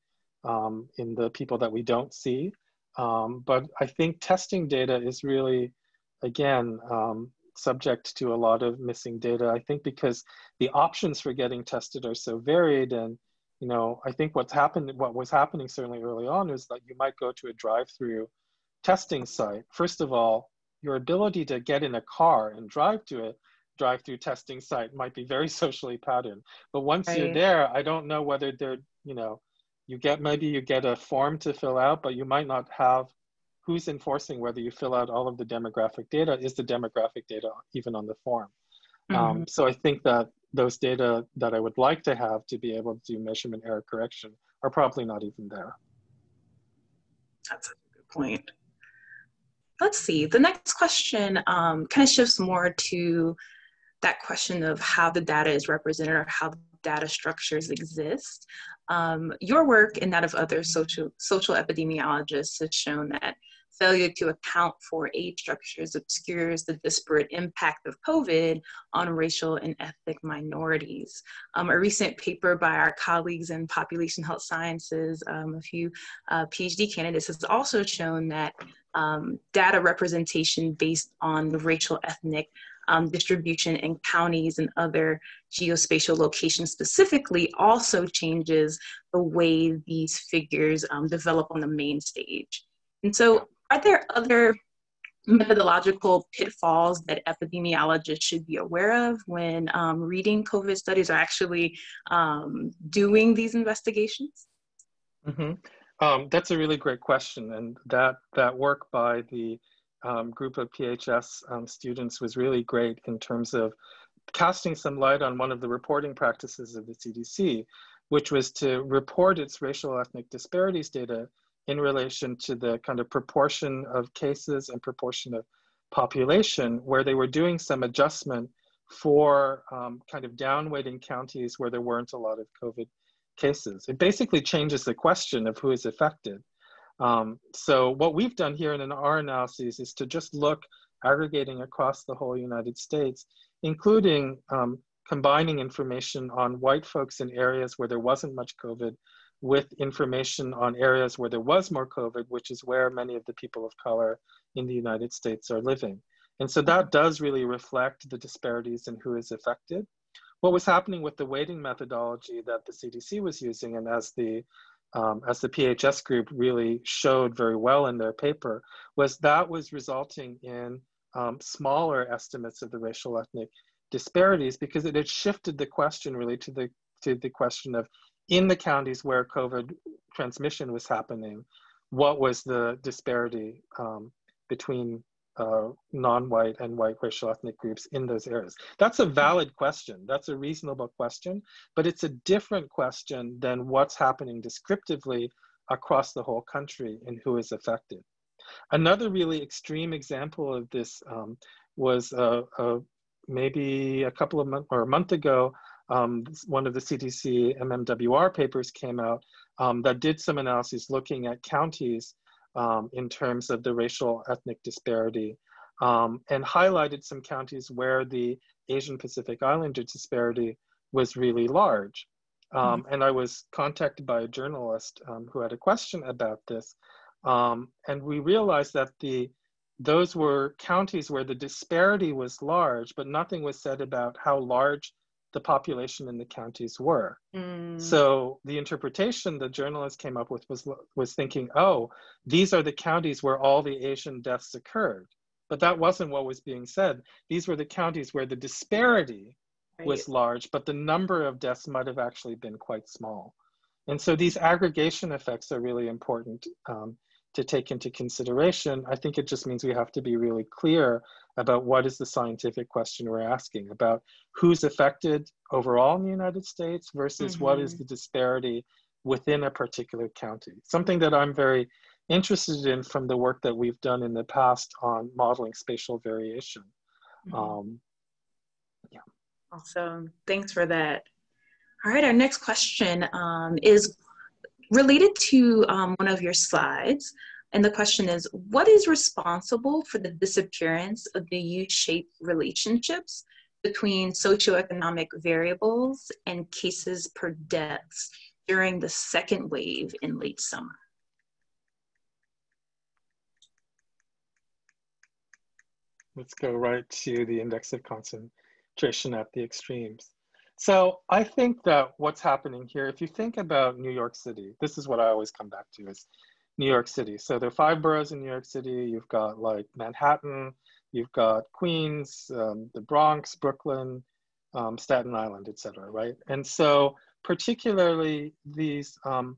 um, in the people that we don't see. Um, but I think testing data is really, again, um, subject to a lot of missing data. I think because the options for getting tested are so varied and you know, I think what's happened, what was happening certainly early on is that you might go to a drive-through testing site. First of all, your ability to get in a car and drive to a drive-through testing site might be very [LAUGHS] socially patterned. But once right. you're there, I don't know whether they're, you know, you get maybe you get a form to fill out, but you might not have who's enforcing whether you fill out all of the demographic data. Is the demographic data even on the form? Mm-hmm. Um, so I think that those data that I would like to have to be able to do measurement error correction are probably not even there. That's a good point. Let's see, the next question um, kind of shifts more to that question of how the data is represented or how data structures exist. Um, your work and that of other social, social epidemiologists has shown that failure to account for age structures obscures the disparate impact of COVID on racial and ethnic minorities. Um, a recent paper by our colleagues in population health sciences, um, a few uh, PhD candidates, has also shown that um, data representation based on the racial ethnic um, distribution in counties and other geospatial locations specifically also changes the way these figures um, develop on the main stage. And so are there other methodological pitfalls that epidemiologists should be aware of when um, reading COVID studies or actually um, doing these investigations? Mm-hmm. Um, that's a really great question, and that that work by the um, group of PHS um, students was really great in terms of casting some light on one of the reporting practices of the CDC, which was to report its racial ethnic disparities data in relation to the kind of proportion of cases and proportion of population, where they were doing some adjustment for um, kind of downweighting counties where there weren't a lot of COVID cases. It basically changes the question of who is affected. Um, so what we've done here in our analyses is to just look aggregating across the whole United States, including um, combining information on white folks in areas where there wasn't much COVID with information on areas where there was more COVID, which is where many of the people of color in the United States are living. And so that does really reflect the disparities in who is affected. What was happening with the weighting methodology that the CDC was using, and as the um, as the PHS group really showed very well in their paper, was that was resulting in um, smaller estimates of the racial ethnic disparities because it had shifted the question really to the to the question of in the counties where COVID transmission was happening, what was the disparity um, between uh, non-white and white racial ethnic groups in those areas? That's a valid question. That's a reasonable question, but it's a different question than what's happening descriptively across the whole country and who is affected. Another really extreme example of this um, was uh, uh, maybe a couple of months or a month ago, um, one of the CDC MMWR papers came out um, that did some analyses looking at counties um, in terms of the racial ethnic disparity um, and highlighted some counties where the Asian Pacific Islander disparity was really large. Um, mm-hmm. And I was contacted by a journalist um, who had a question about this. Um, and we realized that the those were counties where the disparity was large, but nothing was said about how large the population in the counties were. Mm. So the interpretation the journalist came up with was was thinking, oh, these are the counties where all the Asian deaths occurred. But that wasn't what was being said. These were the counties where the disparity right. was large, but the number of deaths might have actually been quite small. And so these aggregation effects are really important um, to take into consideration. I think it just means we have to be really clear about what is the scientific question we're asking about who's affected overall in the United States versus mm-hmm. what is mm-hmm. the disparity within a particular county. Something that I'm very interested in from the work that we've done in the past on modeling spatial variation. Mm-hmm. Um, yeah. Awesome. Thanks for that. All right, our next question um, is related to um, one of your slides. And the question is, what is responsible for the disappearance of the U-shaped relationships between socioeconomic variables and cases per deaths during the second wave in late summer? Let's go right to the index of concentration at the extremes. So I think that what's happening here, if you think about New York City, this is what I always come back to is New York City. So there are five boroughs in New York City. You've got like Manhattan, you've got Queens, um, the Bronx, Brooklyn, um, Staten Island, et cetera, right? And so particularly these, um,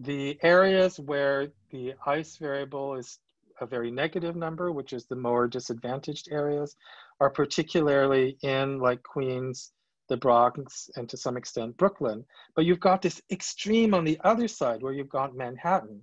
the areas where the ice variable is a very negative number, which is the more disadvantaged areas, are particularly in like Queens, the Bronx, and to some extent Brooklyn. But you've got this extreme on the other side where you've got Manhattan,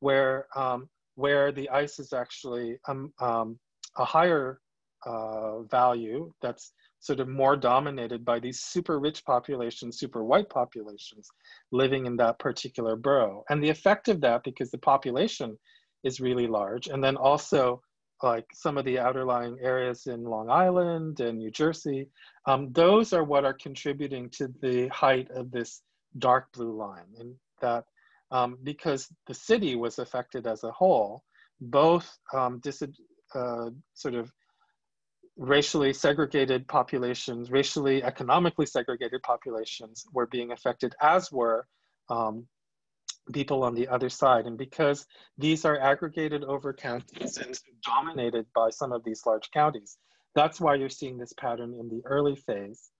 where, um, where the ice is actually um, um, a higher uh, value that's sort of more dominated by these super rich populations, super white populations living in that particular borough. And the effect of that, because the population is really large, and then also like some of the outerlying areas in Long Island and New Jersey, um, those are what are contributing to the height of this dark blue line. And that um, because the city was affected as a whole, both um, uh, sort of racially segregated populations, racially, economically segregated populations were being affected, as were um, people on the other side. And because these are aggregated over counties and dominated by some of these large counties, that's why you're seeing this pattern in the early phase.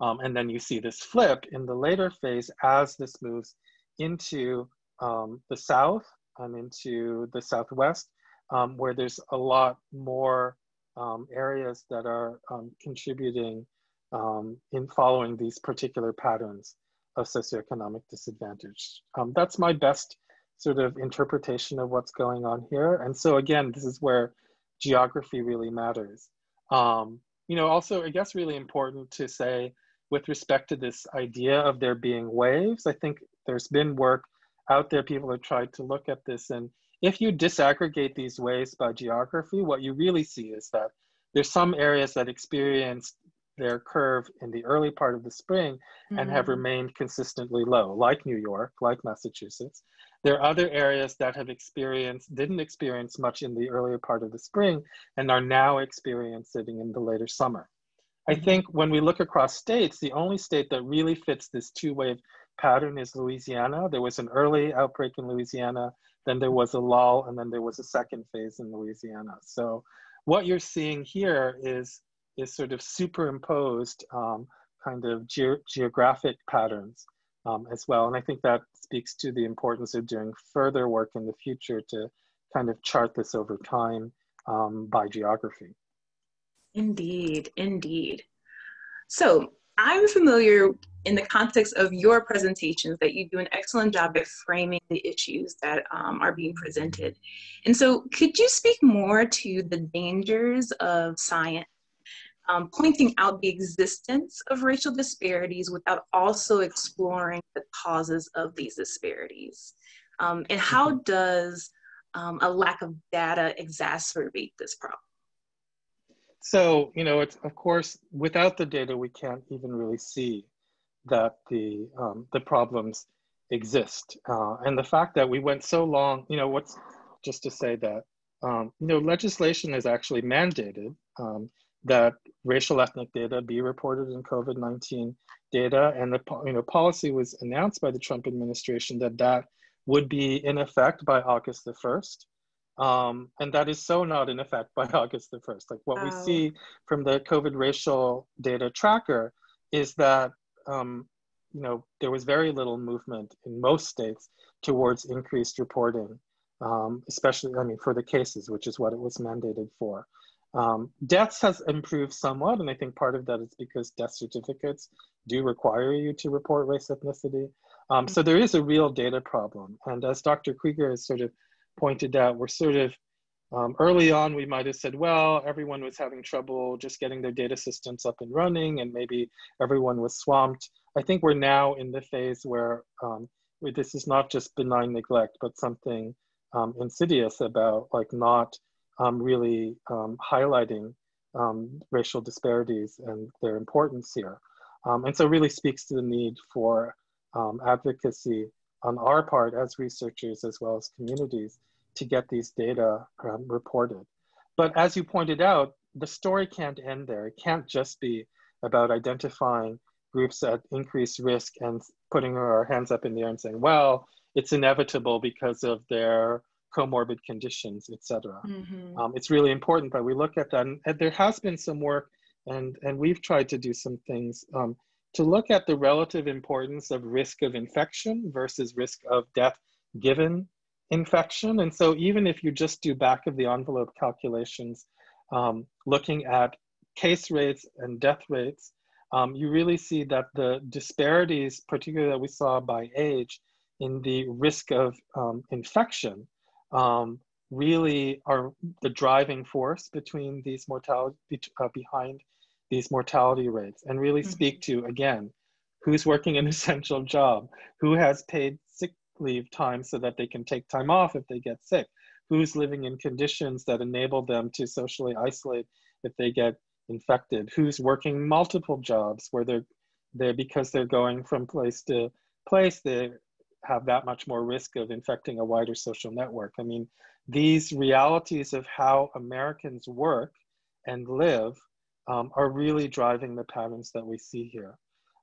Um, and then you see this flip in the later phase as this moves into um, the south and into the southwest, um, where there's a lot more um, areas that are um, contributing um, in following these particular patterns of socioeconomic disadvantage. That's my best sort of interpretation of what's going on here. And so again, this is where geography really matters. Um, you know, also, I guess really important to say with respect to this idea of there being waves, I think there's been work out there, people have tried to look at this. And if you disaggregate these waves by geography, what you really see is that there's some areas that experienced their curve in the early part of the spring mm-hmm. and have mm. remained consistently low, like New York, like Massachusetts. There are other areas that have experienced, didn't experience much in the earlier part of the spring and are now experiencing in the later summer. I mm-hmm. think when we look across states, the only state that really fits this two wave pattern is Louisiana. There was an early outbreak in Louisiana, then there was a lull, and then there was a second phase in Louisiana. So what you're seeing here is is sort of superimposed um, kind of ge geographic patterns um, as well. And I think that speaks to the importance of doing further work in the future to kind of chart this over time um, by geography. Indeed, indeed. So I'm familiar in the context of your presentations that you do an excellent job at framing the issues that um, are being presented. And so could you speak more to the dangers of science um, pointing out the existence of racial disparities without also exploring the causes of these disparities. Um, and how mm-hmm. does um, a lack of data exacerbate this problem? So, you know, it's of course, without the data, we can't even really see that the, um, the problems exist. Uh, and the fact that we went so long, you know, what's just to say that, um, you know, legislation is actually mandated um, that racial ethnic data be reported in COVID-19 data. And the you know, policy was announced by the Trump administration that that would be in effect by August the 1st. Um, and that is so not in effect by [LAUGHS] August the 1st. Like what we see from the COVID racial data tracker is that, um, you know, there was very little movement in most states towards increased reporting, um, especially, I mean, for the cases, which is what it was mandated for. Um, deaths has improved somewhat, and I think part of that is because death certificates do require you to report race ethnicity. Um, so there is a real data problem. And as Dr. Krieger has sort of pointed out, we're sort of um, early on, we might have said, well, everyone was having trouble just getting their data systems up and running, and maybe everyone was swamped. I think we're now in the phase where, um, this is not just benign neglect, but something um, insidious about like not um, really um, highlighting um, racial disparities and their importance here. and so really speaks to the need for advocacy on our part as researchers as well as communities to get these data um, reported. But as you pointed out, the story can't end there. It can't just be about identifying groups at increased risk and putting our hands up in the air and saying, well, it's inevitable because of their comorbid conditions, et cetera. Mm-hmm. Um, it's really important that we look at that. And, and, there has been some work, and, and we've tried to do some things um, to look at the relative importance of risk of infection versus risk of death given infection. And so even if you just do back of the envelope calculations, um, looking at case rates and death rates, um, you really see that the disparities, particularly that we saw by age, in the risk of um, infection um, really are the driving force between these mortality uh, behind these mortality rates and really mm-hmm. speak to again who's working an [LAUGHS] essential job who has paid sick leave time so that they can take time off if they get sick who's living in conditions that enable them to socially isolate if they get infected who's working multiple jobs where they're there because they're going from place to place they have that much more risk of infecting a wider social network. I mean, these realities of how Americans work and live um, are really driving the patterns that we see here.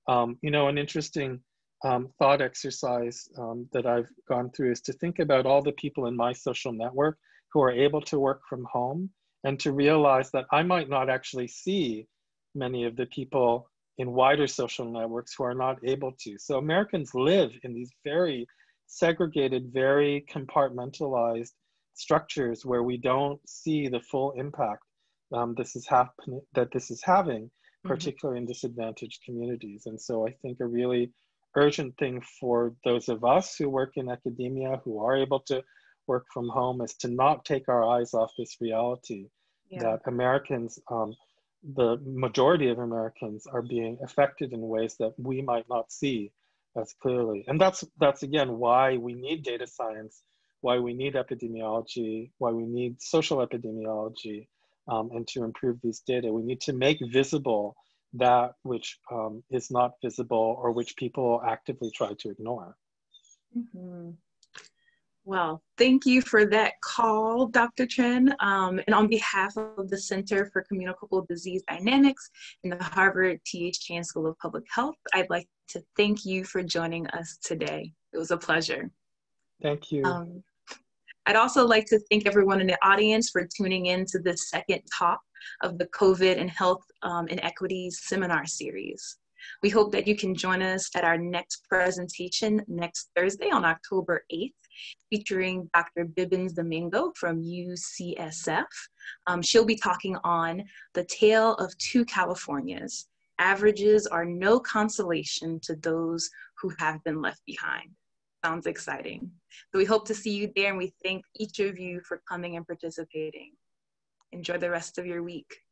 Um, you know, an interesting um, thought exercise um, that I've gone through is to think about all the people in my social network who are able to work from home and to realize that I might not actually see many of the people in wider social networks who are not able to. So Americans live in these very segregated, very compartmentalized structures where we don't see the full impact um, this is happening that this is having, mm-hmm. particularly mm-hmm. in disadvantaged communities. And so I think a really urgent thing for those of us who work in academia who are able to work from home is to not take our eyes off this reality yeah. that Americans um, the majority of Americans are being affected in ways that we might not see as clearly. And that's that's again why we need data science, why we need epidemiology, why we need social epidemiology, um, and to improve these data, we need to make visible that which um, is not visible or which people actively try to ignore. Mm-hmm. Well, thank you for that call, Dr. Chen. Um, and on behalf of the Center for Communicable Disease Dynamics and the Harvard T.H. Chan School of Public Health, I'd like to thank you for joining us today. It was a pleasure. Thank you. Um, I'd also like to thank everyone in the audience for tuning in to this second talk of the COVID and Health um, Inequities seminar series. We hope that you can join us at our next presentation next Thursday on October 8th, featuring Dr. Bibbins Domingo from UCSF. Um, she'll be talking on the tale of two Californias. Averages are no consolation to those who have been left behind. Sounds exciting. So we hope to see you there and we thank each of you for coming and participating. Enjoy the rest of your week.